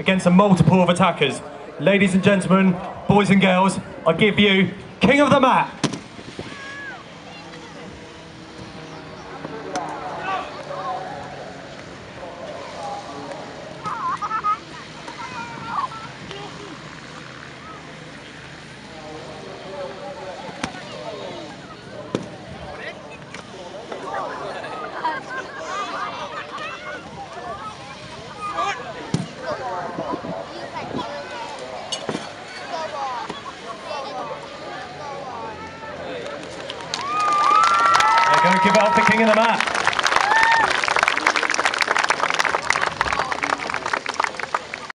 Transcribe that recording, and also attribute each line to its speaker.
Speaker 1: against a multiple of attackers. Ladies and gentlemen, boys and girls, I give you King of the Mat. They're going to give up the King of the Mat.